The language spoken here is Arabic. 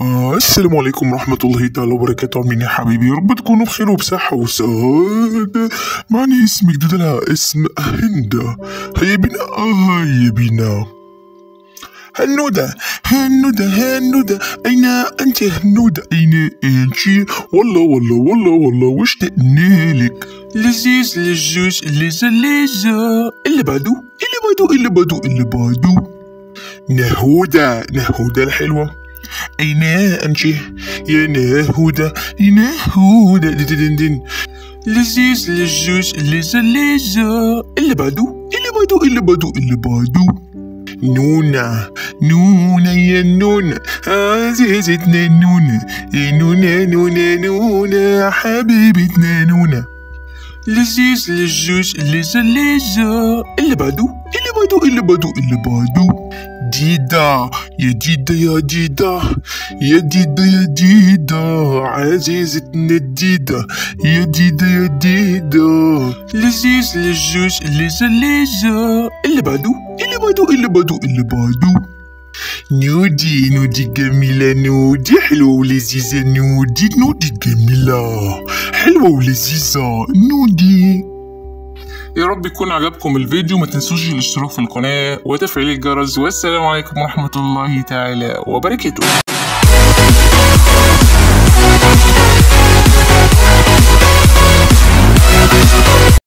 السلام عليكم ورحمة الله تعالى وبركاته عاملين يا حبيبي. رب تكونوا بخير وبصحة وسعادة. معني اسم جديد لها اسم هند. هيا بنا هيا بنا هنودة هنودة هنودة. أين أنت هنودة؟ أين أنت؟ والله والله والله والله واشتقنا لك؟ لذيذ لجوج لذة لذة اللي بعده اللي بعده اللي بعده اللي بعده. نهودة نهودة الحلوة. أين أنت يا نهودة يا دن لذيذ لجوج لذة لذة اللي بعده اللي بعده اللي بعده اللي بعده نونا نونا يا نونا. عزيزتنا نونا. يا نونا نونا نونا. حبيبتنا نونا. لذيذ للجوج لذة لذة اللي بعده اللي بعده اللي بعده اللي بعده ديدا يا ديدا يا ديدا يا ديدا يا ديدا عزيزتنا الديدا يا ديدا يا ديدا. لذيذ للجوج لذة لذة اللي بعده اللي بعده اللي بعده اللي بعده. نودي نودي جميلة نودي حلوة ولذيذة نودي نودي جميلة. حلوة ولذيذة نودي. يا رب يكون عجبكم الفيديو ما تنسوش الاشتراك في القناة وتفعيل الجرس والسلام عليكم ورحمة الله تعالى وبركاته.